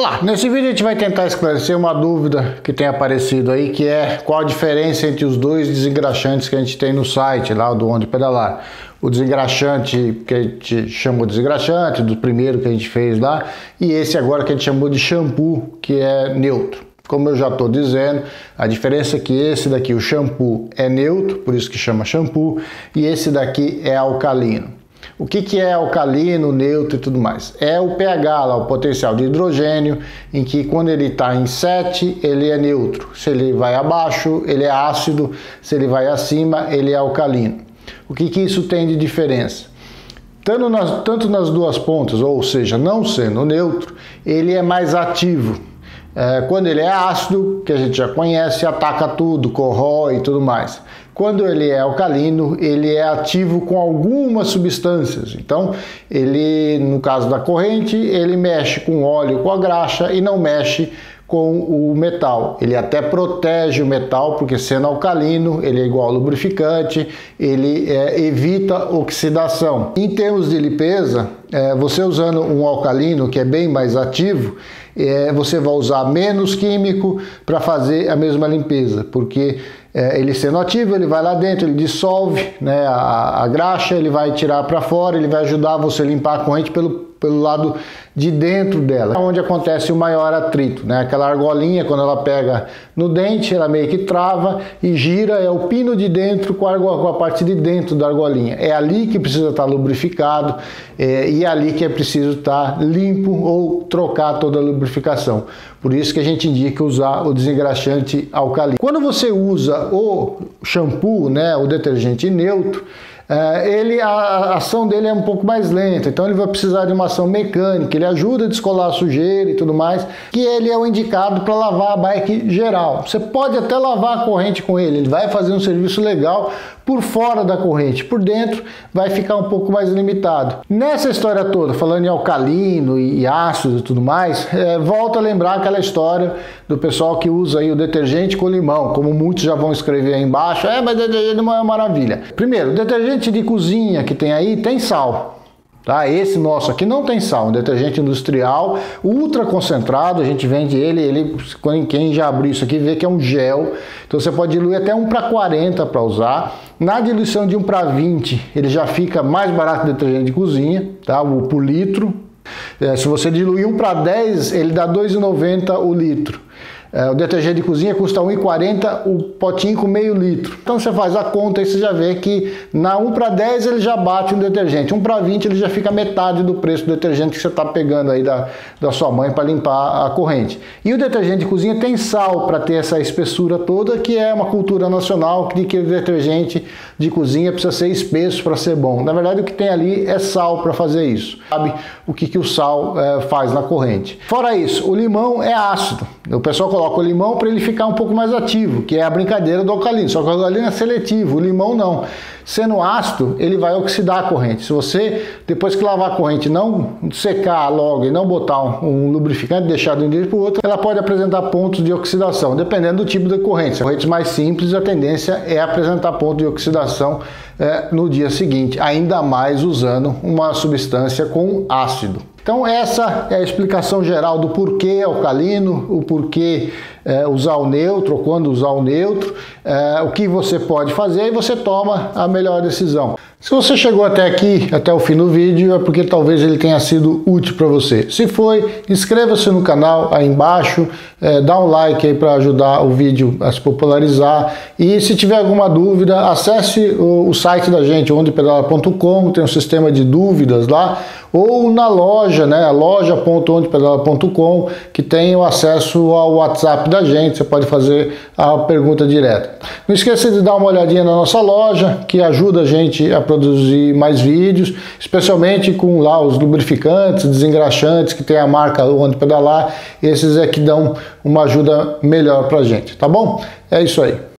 Olá, nesse vídeo a gente vai tentar esclarecer uma dúvida que tem aparecido aí, que é qual a diferença entre os dois desengraxantes que a gente tem no site lá do Onde Pedalar. O desengraxante que a gente chamou de desengraxante, do primeiro que a gente fez lá, e esse agora que a gente chamou de shampoo, que é neutro. Como eu já estou dizendo, a diferença é que esse daqui, o shampoo, é neutro, por isso que chama shampoo, e esse daqui é alcalino. O que, que é alcalino, neutro e tudo mais? É o pH, lá, o potencial de hidrogênio, em que quando ele está em 7, ele é neutro. Se ele vai abaixo, ele é ácido. Se ele vai acima, ele é alcalino. O que, que isso tem de diferença? Tanto nas, tanto nas duas pontas, ou seja, não sendo neutro, ele é mais ativo. É, quando ele é ácido, que a gente já conhece, ataca tudo, corrói e tudo mais. Quando ele é alcalino, ele é ativo com algumas substâncias. Então, ele, no caso da corrente, ele mexe com óleo, com a graxa e não mexe com o metal. Ele até protege o metal, porque sendo alcalino, ele é igual ao lubrificante, ele é, evita oxidação. Em termos de limpeza, é, você usando um alcalino que é bem mais ativo, é, você vai usar menos químico para fazer a mesma limpeza, porque é, ele sendo ativo, ele vai lá dentro, ele dissolve né, a, a graxa, ele vai tirar para fora, ele vai ajudar você a limpar a corrente pelo pelo lado de dentro dela, onde acontece o maior atrito, né? Aquela argolinha, quando ela pega no dente, ela meio que trava e gira, é o pino de dentro com a, com a parte de dentro da argolinha. É ali que precisa estar lubrificado é, e é ali que é preciso estar limpo ou trocar toda a lubrificação. Por isso que a gente indica usar o desengraxante alcalino. Quando você usa o shampoo, né, o detergente neutro, é, ele, a ação dele é um pouco mais lenta, então ele vai precisar de uma ação mecânica, ele ajuda a descolar a sujeira e tudo mais, que ele é o indicado para lavar a bike geral. Você pode até lavar a corrente com ele, ele vai fazer um serviço legal por fora da corrente, por dentro vai ficar um pouco mais limitado. Nessa história toda, falando em alcalino e ácido e tudo mais, é, volta a lembrar aquela história do pessoal que usa aí o detergente com limão, como muitos já vão escrever aí embaixo, é, mas detergente não é uma maravilha. Primeiro, detergente de cozinha que tem aí tem sal. Tá? Esse nosso aqui não tem sal, um detergente industrial ultra concentrado, a gente vende ele, ele quem já abriu isso aqui vê que é um gel, então você pode diluir até 1 para 40 para usar. Na diluição de 1 para 20, ele já fica mais barato que detergente de cozinha, tá? O por litro. É, se você diluir 1 para 10, ele dá 2,90 o litro. É, o detergente de cozinha custa 1,40 o potinho com meio litro. Então você faz a conta e você já vê que na 1 para 10 ele já bate um detergente. 1 para 20 ele já fica metade do preço do detergente que você está pegando aí da, da sua mãe para limpar a corrente. E o detergente de cozinha tem sal para ter essa espessura toda, que é uma cultura nacional de que o detergente de cozinha precisa ser espesso para ser bom. Na verdade o que tem ali é sal para fazer isso. Sabe o que, que o sal é, faz na corrente. Fora isso, o limão é ácido. O pessoal coloca o limão para ele ficar um pouco mais ativo, que é a brincadeira do alcalino. Só que o alcalino é seletivo, o limão não. Sendo ácido, ele vai oxidar a corrente. Se você, depois que lavar a corrente, não secar logo e não botar um, um lubrificante, deixar de um dia para o outro, ela pode apresentar pontos de oxidação, dependendo do tipo de corrente. Correntes mais simples, a tendência é apresentar ponto de oxidação é, no dia seguinte, ainda mais usando uma substância com ácido. Então essa é a explicação geral do porquê alcalino, o porquê é, usar o neutro, quando usar o neutro, é, o que você pode fazer e você toma a melhor decisão. Se você chegou até aqui, até o fim do vídeo, é porque talvez ele tenha sido útil para você. Se foi, inscreva-se no canal aí embaixo, é, dá um like aí para ajudar o vídeo a se popularizar. E se tiver alguma dúvida, acesse o, o site da gente, ondepedala.com, tem um sistema de dúvidas lá, ou na loja, né, loja.ondepedala.com, que tem o acesso ao WhatsApp da gente, você pode fazer a pergunta direta. Não esqueça de dar uma olhadinha na nossa loja, que ajuda a gente a produzir mais vídeos, especialmente com lá os lubrificantes, desengraxantes, que tem a marca Onde Pedalar, esses é que dão uma ajuda melhor pra gente, tá bom? É isso aí.